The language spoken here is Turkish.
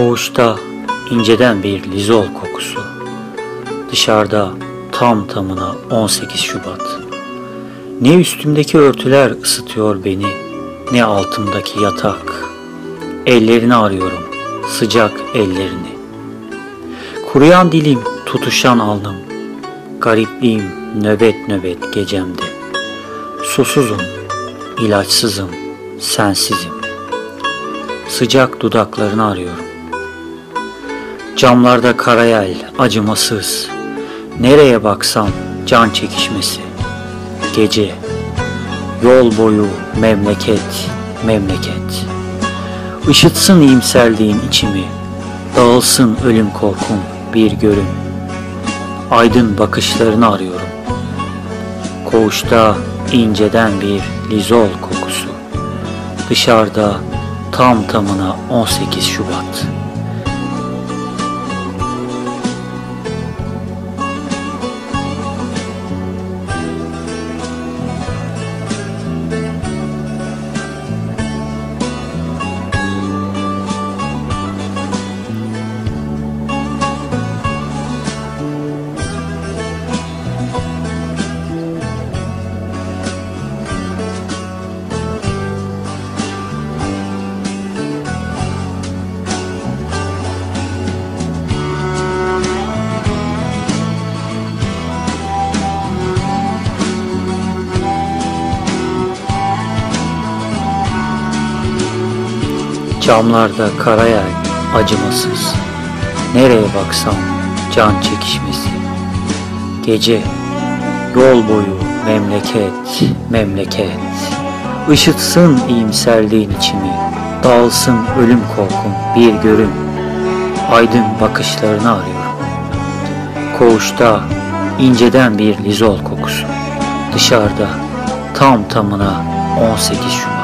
Koğuşta inceden bir lizol kokusu. Dışarıda tam tamına 18 Şubat. Ne üstümdeki örtüler ısıtıyor beni, ne altımdaki yatak. Ellerini arıyorum, sıcak ellerini. Kuruyan dilim, tutuşan alnım. Garipliğim nöbet nöbet gecemde. Susuzum, ilaçsızım, sensizim. Sıcak dudaklarını arıyorum. Camlarda karayel, acımasız. Nereye baksam can çekişmesi. Gece, yol boyu memleket, memleket. Işıtsın iyimserliğin içimi. Dağılsın ölüm korkum bir görün. Aydın bakışlarını arıyorum. Koğuşta inceden bir lizol kokusu. Dışarıda tam tamına 18 Şubat. Camlarda karayel acımasız. Nereye baksam can çekişmesi. Gece yol boyu memleket, memleket. Işıtsın iyimserliğin içimi. Dağılsın ölüm korkum bir görün. Aydın bakışlarını arıyorum. Koğuşta inceden bir lizol kokusu. Dışarıda tam tamına 18 Şubat.